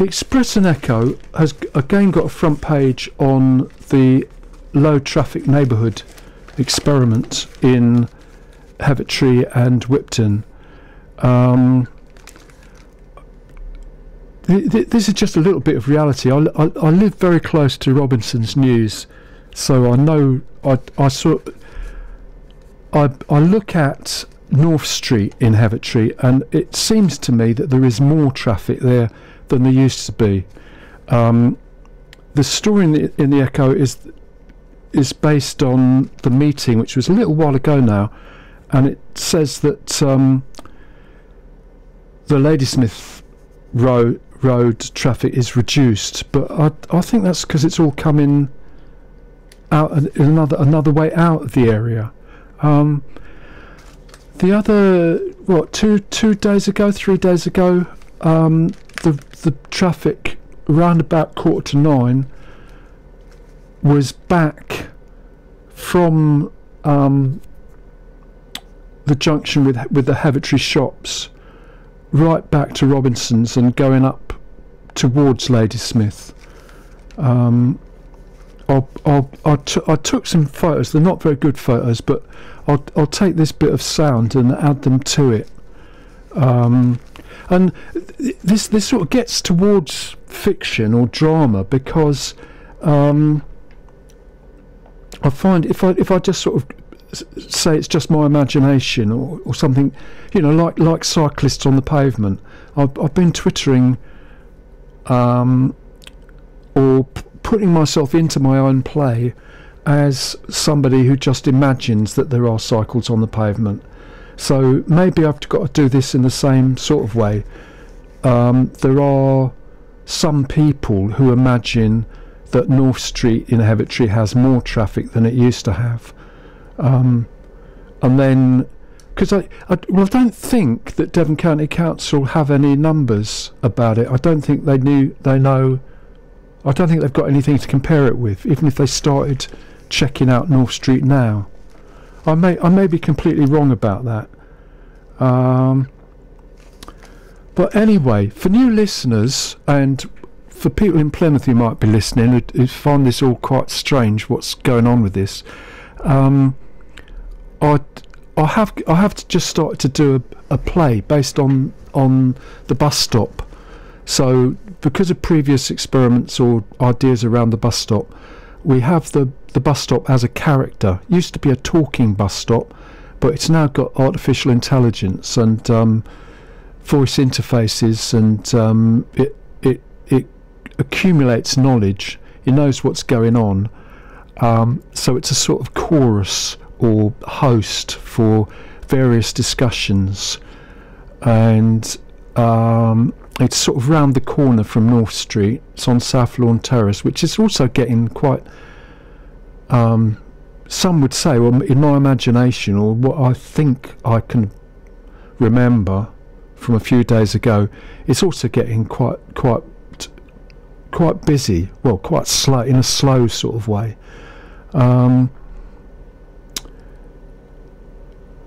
The Express and Echo has again got a front page on the low traffic neighbourhood experiment in Heavitree and Whipton. Um, th- th- this is just a little bit of reality. I, I, I, live very close to Robinson's News, so I know I, I sort I, I look at North Street in Heavitree, and it seems to me that there is more traffic there than they used to be. Um, the story in the, in the Echo is is based on the meeting, which was a little while ago now, and it says that um, the Ladysmith road road traffic is reduced, but I I think that's because it's all coming out another another way out of the area. Um, the other what two two days ago, three days ago, um, the the traffic around about quarter to nine was back from um, the junction with with the Heavitree shops right back to Robinson's and going up towards Ladysmith. Um, I'll, I'll, I, t- I took some photos. They're not very good photos, but I'll, I'll take this bit of sound and add them to it. Um, and this this sort of gets towards fiction or drama because um, I find if I if I just sort of say it's just my imagination or, or something, you know, like like cyclists on the pavement. I've, I've been twittering um, or putting myself into my own play as somebody who just imagines that there are cycles on the pavement. So maybe I've got to do this in the same sort of way. Um, there are some people who imagine that North Street in Heavitree has more traffic than it used to have. Um, and then, because I, I, well, I don't think that Devon County Council have any numbers about it. I don't think they knew, they know, I don't think they've got anything to compare it with, even if they started checking out North Street now. I may I may be completely wrong about that. Um, but anyway, for new listeners and for people in Plymouth who might be listening who, find this all quite strange, what's going on with this, um, I I have I have to just started to do a, a play based on on the bus stop. So because of previous experiments or ideas around the bus stop, we have the the bus stop as a character. It used to be a talking bus stop, but it's now got artificial intelligence and um, voice interfaces, and um, it it it accumulates knowledge. It knows what's going on. Um, so it's a sort of chorus or host for various discussions, and um, it's sort of round the corner from North Street. It's on South Lawn Terrace, which is also getting quite um, some would say, well, in my imagination, or what I think I can remember from a few days ago, it's also getting quite, quite, quite busy. Well, quite slow in a slow sort of way. Um,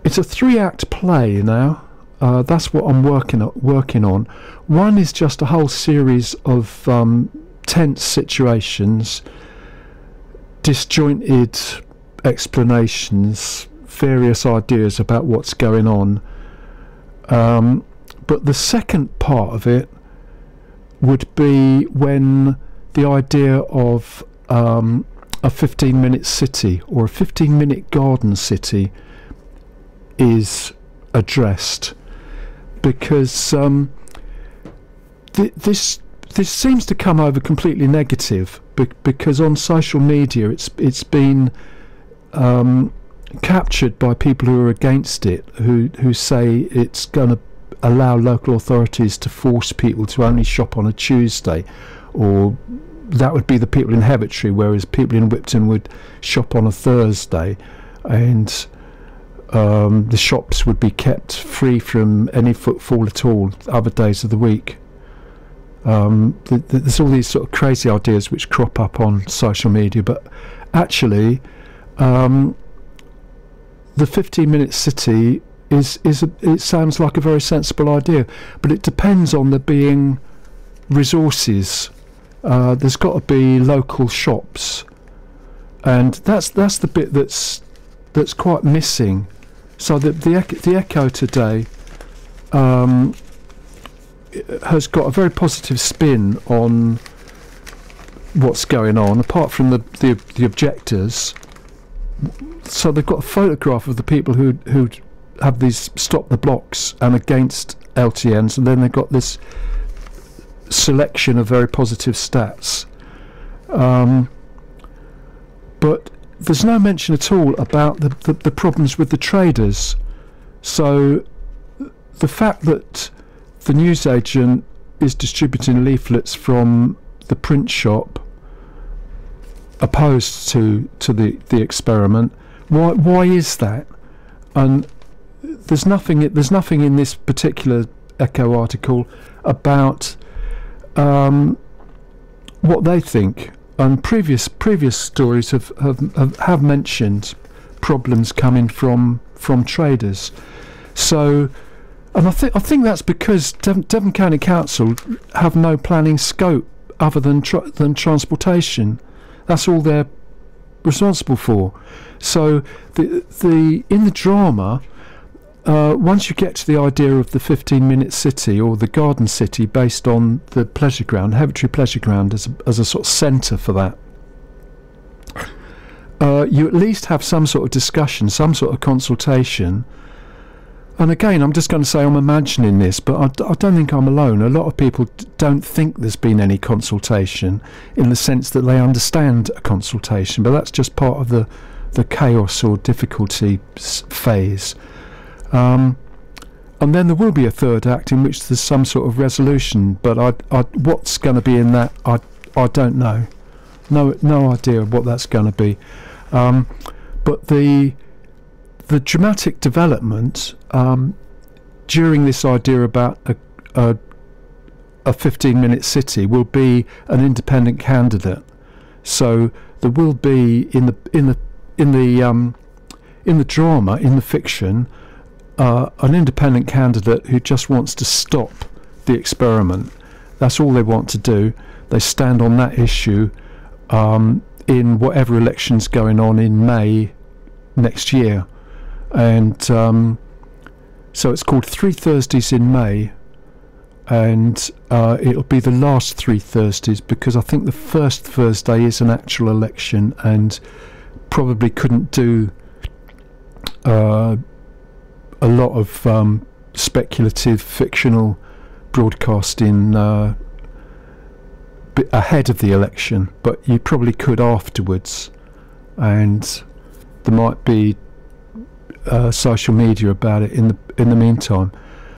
it's a three-act play now. Uh, that's what I'm working on, working on. One is just a whole series of um, tense situations disjointed explanations, various ideas about what's going on. Um, but the second part of it would be when the idea of um, a 15 minute city or a 15 minute garden city is addressed because um, th- this this seems to come over completely negative be- because on social media it's it's been um, captured by people who are against it, who who say it's going to allow local authorities to force people to only shop on a Tuesday, or that would be the people in Heavitree, whereas people in Whipton would shop on a Thursday, and um, the shops would be kept free from any footfall at all other days of the week. Um, th- th- there's all these sort of crazy ideas which crop up on social media, but actually, um, the 15 minute city is is a, it sounds like a very sensible idea, but it depends on there being resources. Uh, there's got to be local shops, and that's that's the bit that's that's quite missing. So the the, the Echo today um, has got a very positive spin on what's going on, apart from the, the, the objectors. So they've got a photograph of the people who who have these stop the blocks and against LTNs, and then they've got this selection of very positive stats. Um, but there's no mention at all about the, the, the problems with the traders. So the fact that the newsagent is distributing leaflets from the print shop opposed to to the the experiment why why is that and there's nothing there's nothing in this particular echo article about um, what they think and previous previous stories have, have have, have mentioned problems coming from from traders so and I think I think that's because Devon, Devon County Council have no planning scope other than tra- than transportation. That's all they're responsible for. So the the in the drama, uh, once you get to the idea of the 15 minute city or the garden city based on the pleasure ground, Heavitree Pleasure Ground as a, as a sort of centre for that, uh, you at least have some sort of discussion, some sort of consultation and again, I'm just going to say I'm imagining this, but I, I, don't think I'm alone. A lot of people don't think there's been any consultation in the sense that they understand a consultation, but that's just part of the, the chaos or difficulty phase. Um, and then there will be a third act in which there's some sort of resolution, but I, I, what's going to be in that, I, I don't know. No, no idea what that's going to be. Um, but the the dramatic development um, during this idea about a, a, a 15 minute city will be an independent candidate. So there will be in the in the in the um, in the drama in the fiction uh, an independent candidate who just wants to stop the experiment. That's all they want to do. They stand on that issue um, in whatever election's going on in May next year and um, so it's called Three Thursdays in May, and uh, it'll be the last three Thursdays because I think the first Thursday is an actual election and probably couldn't do uh, a lot of um, speculative fictional broadcasting uh, ahead of the election, but you probably could afterwards, and there might be uh, social media about it in the in the meantime.